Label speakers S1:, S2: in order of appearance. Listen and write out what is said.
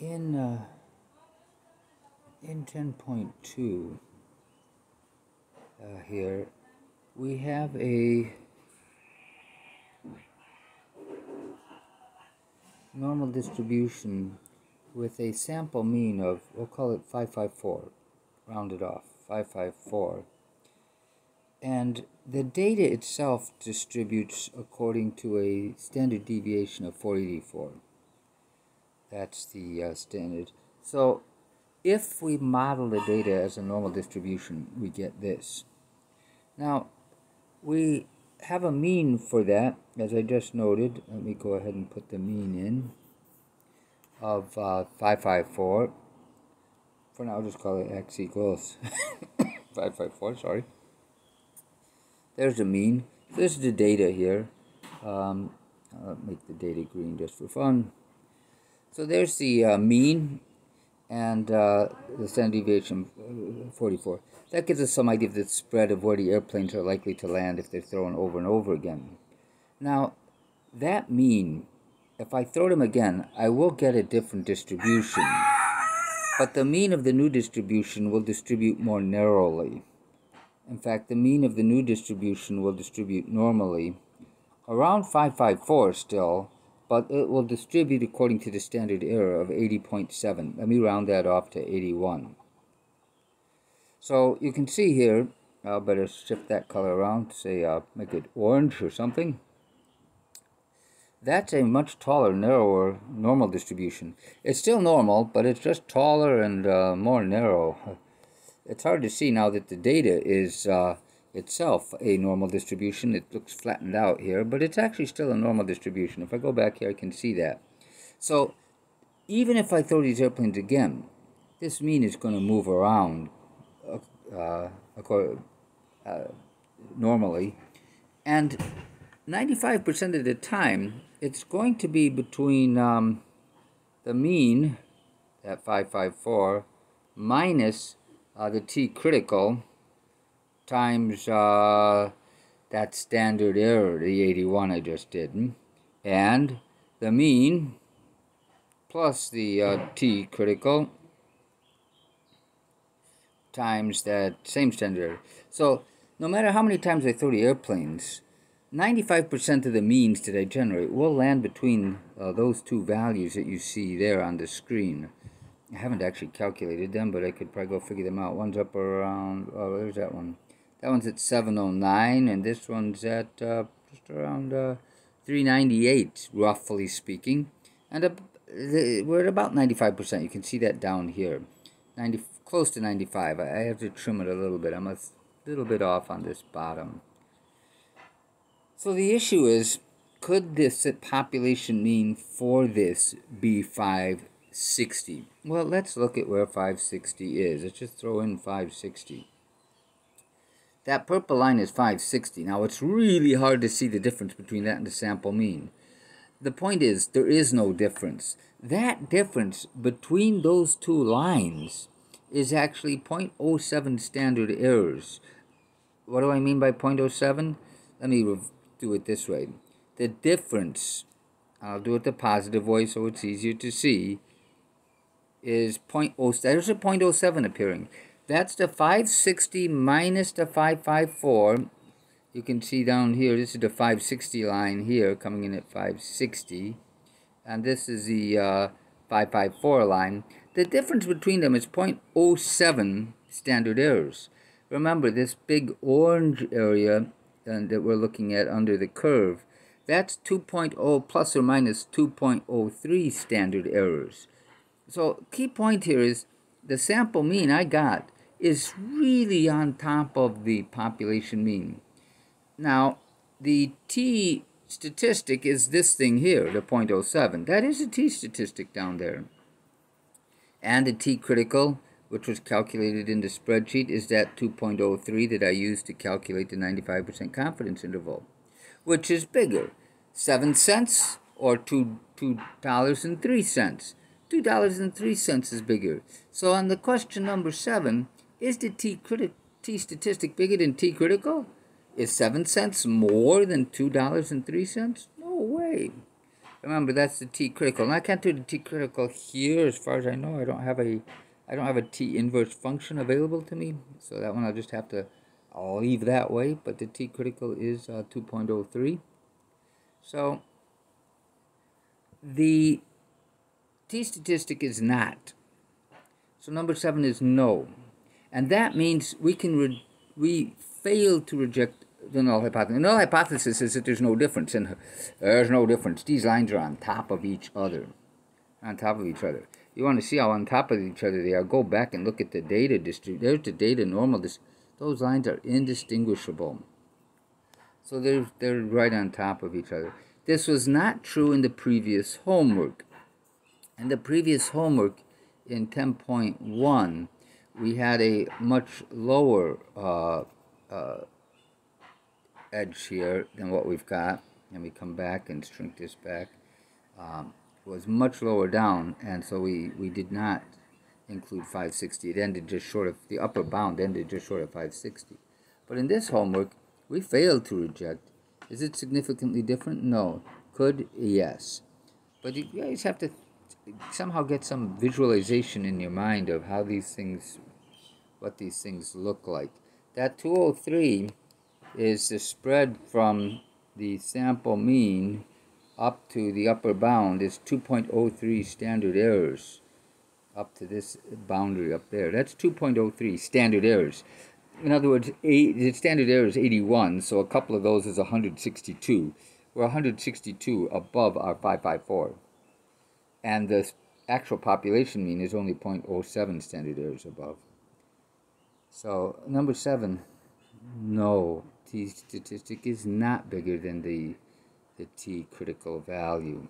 S1: in uh, in 10.2 uh, here we have a normal distribution with a sample mean of we'll call it 554 rounded off 554 and the data itself distributes according to a standard deviation of 484 that's the uh, standard. So if we model the data as a normal distribution, we get this. Now, we have a mean for that, as I just noted. Let me go ahead and put the mean in of uh, 554. For now, I'll just call it x equals 554, sorry. There's the mean. This is the data here. Um, I'll make the data green just for fun. So there's the uh, mean and uh, the standard deviation uh, 44. That gives us some idea of the spread of where the airplanes are likely to land if they're thrown over and over again. Now, that mean, if I throw them again, I will get a different distribution. But the mean of the new distribution will distribute more narrowly. In fact, the mean of the new distribution will distribute normally. Around 554 still, but it will distribute according to the standard error of 80.7. Let me round that off to 81. So you can see here, I'll better shift that color around, say uh, make it orange or something. That's a much taller, narrower normal distribution. It's still normal, but it's just taller and uh, more narrow. It's hard to see now that the data is uh, itself a normal distribution. It looks flattened out here, but it's actually still a normal distribution. If I go back here, I can see that. So even if I throw these airplanes again, this mean is going to move around uh, uh, normally. And 95% of the time, it's going to be between um, the mean at 554 minus uh, the t critical times uh, that standard error, the 81 I just did, and the mean plus the uh, t critical times that same standard error. So no matter how many times I throw the airplanes, 95% of the means that I generate will land between uh, those two values that you see there on the screen. I haven't actually calculated them, but I could probably go figure them out. One's up around, oh, there's that one. That one's at 709, and this one's at uh, just around uh, 398, roughly speaking. And uh, we're at about 95%. You can see that down here. 90, close to 95. I, I have to trim it a little bit. I'm a little bit off on this bottom. So the issue is, could this population mean for this be 560? Well, let's look at where 560 is. Let's just throw in 560. That purple line is 560. Now it's really hard to see the difference between that and the sample mean. The point is, there is no difference. That difference between those two lines is actually 0.07 standard errors. What do I mean by 0.07? Let me do it this way. The difference, I'll do it the positive way so it's easier to see, is 0.07. There's a 0.07 appearing. That's the 560 minus the 554. You can see down here, this is the 560 line here, coming in at 560. And this is the uh, 554 line. The difference between them is 0.07 standard errors. Remember, this big orange area uh, that we're looking at under the curve, that's 2.0 plus or minus 2.03 standard errors. So key point here is the sample mean I got is really on top of the population mean. Now, the t statistic is this thing here, the 0.07. That is a t statistic down there. And the t critical, which was calculated in the spreadsheet, is that 2.03 that I used to calculate the 95% confidence interval, which is bigger, 7 cents or 2 $2.03. $2.03 is bigger. So on the question number 7, is the T, criti- T statistic bigger than T critical? Is 7 cents more than $2.03? No way. Remember, that's the T critical. And I can't do the T critical here, as far as I know. I don't have a, I don't have a T inverse function available to me. So that one I'll just have to, I'll leave that way. But the T critical is uh, 2.03. So the T statistic is not. So number seven is no. And that means we can, we fail to reject the null hypothesis. The null hypothesis is that there's no difference, and there's no difference. These lines are on top of each other, on top of each other. You want to see how on top of each other they are? Go back and look at the data distribution. There's the data normal. Those lines are indistinguishable. So they're, they're right on top of each other. This was not true in the previous homework. In the previous homework in 10.1, we had a much lower uh, uh, edge here than what we've got. And we come back and shrink this back. Um, was much lower down and so we we did not include 560 it ended just short of the upper bound ended just short of 560 but in this homework we failed to reject. Is it significantly different? No. Could? Yes. But you guys have to somehow get some visualization in your mind of how these things what these things look like that 203 is the spread from the sample mean up to the upper bound is 2.03 standard errors up to this boundary up there. That's 2.03 standard errors. In other words, eight, the standard error is 81, so a couple of those is 162. We're 162 above our 554. And the actual population mean is only 0.07 standard errors above. So, number seven, no. T statistic is not bigger than the, the T critical value.